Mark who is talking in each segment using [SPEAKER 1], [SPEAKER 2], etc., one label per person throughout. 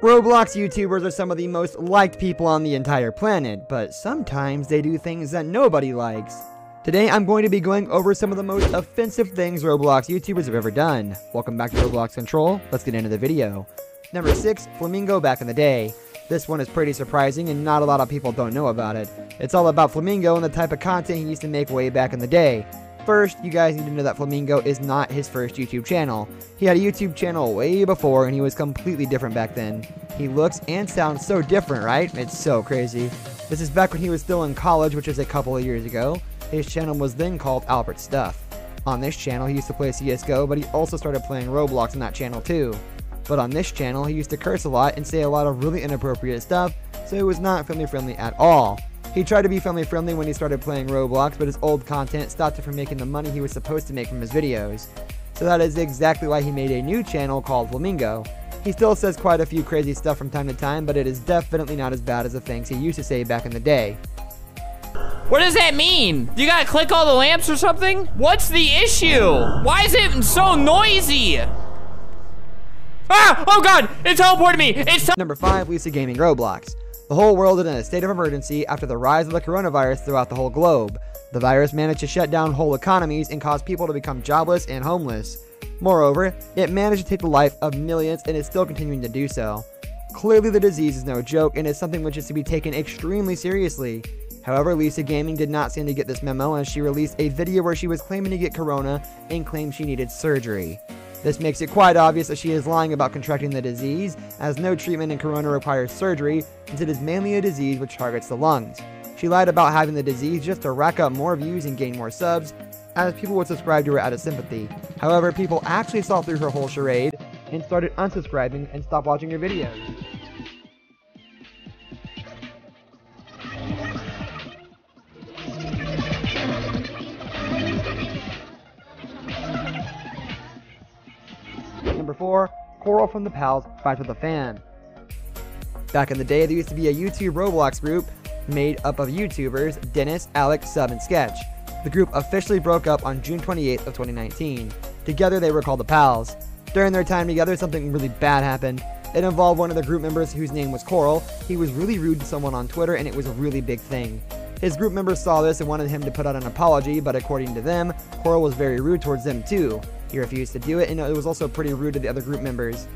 [SPEAKER 1] Roblox YouTubers are some of the most liked people on the entire planet, but sometimes they do things that nobody likes. Today I'm going to be going over some of the most offensive things Roblox YouTubers have ever done. Welcome back to Roblox Control, let's get into the video. Number 6, Flamingo back in the day. This one is pretty surprising and not a lot of people don't know about it. It's all about Flamingo and the type of content he used to make way back in the day. First, you guys need to know that Flamingo is not his first YouTube channel. He had a YouTube channel way before and he was completely different back then. He looks and sounds so different, right? It's so crazy. This is back when he was still in college, which is a couple of years ago. His channel was then called Albert Stuff. On this channel, he used to play CSGO, but he also started playing Roblox on that channel too. But on this channel, he used to curse a lot and say a lot of really inappropriate stuff, so it was not family friendly at all. He tried to be family friendly when he started playing Roblox, but his old content stopped him from making the money he was supposed to make from his videos. So that is exactly why he made a new channel called Flamingo. He still says quite a few crazy stuff from time to time, but it is definitely not as bad as the things he used to say back in the day.
[SPEAKER 2] What does that mean? You gotta click all the lamps or something? What's the issue? Why is it so noisy? Ah! Oh god! It teleported me! It's
[SPEAKER 1] Number 5, Lisa Gaming Roblox. The whole world is in a state of emergency after the rise of the coronavirus throughout the whole globe. The virus managed to shut down whole economies and cause people to become jobless and homeless. Moreover, it managed to take the life of millions and is still continuing to do so. Clearly the disease is no joke and is something which is to be taken extremely seriously. However, Lisa Gaming did not seem to get this memo as she released a video where she was claiming to get corona and claimed she needed surgery. This makes it quite obvious that she is lying about contracting the disease, as no treatment in corona requires surgery, since it is mainly a disease which targets the lungs. She lied about having the disease just to rack up more views and gain more subs, as people would subscribe to her out of sympathy. However, people actually saw through her whole charade and started unsubscribing and stopped watching her videos. Number 4, Corl from the Pals fights with a fan. Back in the day, there used to be a YouTube Roblox group made up of YouTubers Denis, Alex, Sub, and Sketch. The group officially broke up on June 28th of 2019. Together, they were called the Pals. During their time together, something really bad happened. It involved one of the group members whose name was Corl. He was really rude to someone on Twitter, and it was a really big thing. His group members saw this and wanted him to put out an apology, but according to them, Corl was very rude towards them too. He refused to do it, and it was also pretty rude to the other group members.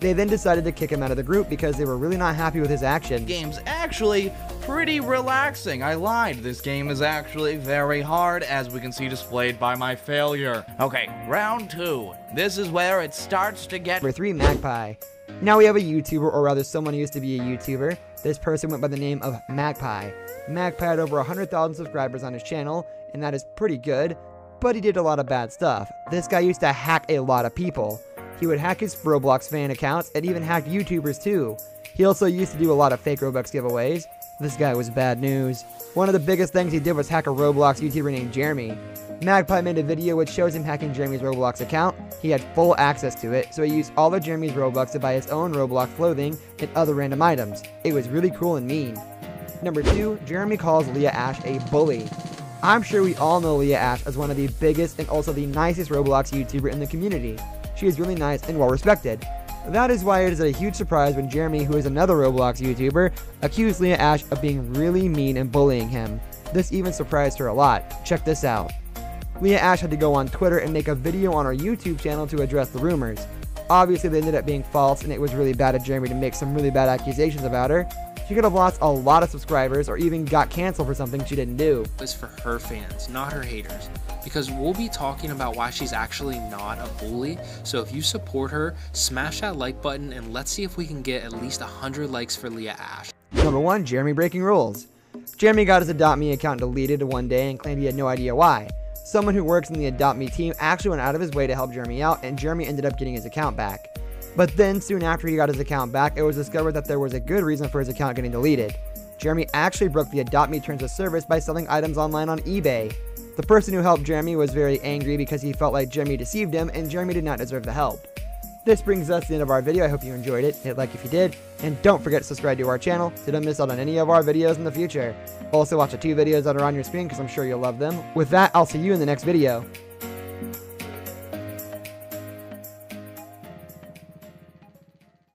[SPEAKER 1] They then decided to kick him out of the group because they were really not happy with his action.
[SPEAKER 3] Game's actually pretty relaxing. I lied. This game is actually very hard, as we can see displayed by my failure. Okay, round two. This is where it starts to get.
[SPEAKER 1] Number 3, Magpie. Now we have a YouTuber, or rather someone who used to be a YouTuber. This person went by the name of Magpie. Magpie had over 100,000 subscribers on his channel, and that is pretty good, but he did a lot of bad stuff. This guy used to hack a lot of people. He would hack his Roblox fan accounts and even hack YouTubers too. He also used to do a lot of fake Robux giveaways. This guy was bad news. One of the biggest things he did was hack a Roblox YouTuber named Jeremy. Magpie made a video which shows him hacking Jeremy's Roblox account. He had full access to it, so he used all of Jeremy's Robux to buy his own Roblox clothing and other random items. It was really cruel and mean. Number 2, Jeremy calls Leah Ashe a bully. I'm sure we all know Leah Ashe as one of the biggest and also the nicest Roblox YouTuber in the community. She is really nice and well respected. That is why it is a huge surprise when Jeremy, who is another Roblox YouTuber, accused Leah Ashe of being really mean and bullying him. This even surprised her a lot. Check this out. Leah Ashe had to go on Twitter and make a video on her YouTube channel to address the rumors. Obviously, they ended up being false, and it was really bad of Jeremy to make some really bad accusations about her. She could have lost a lot of subscribers or even got canceled for something she didn't do.
[SPEAKER 4] It's for her fans, not her haters. Because we'll be talking about why she's actually not a bully. So if you support her, smash that like button and let's see if we can get at least 100 likes for Leah Ashe.
[SPEAKER 1] Number 1. Jeremy breaking rules. Jeremy got his Adopt Me account deleted one day and claimed he had no idea why. Someone who works in the Adopt Me team actually went out of his way to help Jeremy out, and Jeremy ended up getting his account back. But then, soon after he got his account back, it was discovered that there was a good reason for his account getting deleted. Jeremy actually broke the Adopt Me terms of service by selling items online on eBay. The person who helped Jeremy was very angry because he felt like Jeremy deceived him, and Jeremy did not deserve the help. This brings us to the end of our video. I hope you enjoyed it. Hit like if you did, and don't forget to subscribe to our channel so don't miss out on any of our videos in the future. Also watch the two videos that are on your screen because I'm sure you'll love them. With that, I'll see you in the next video.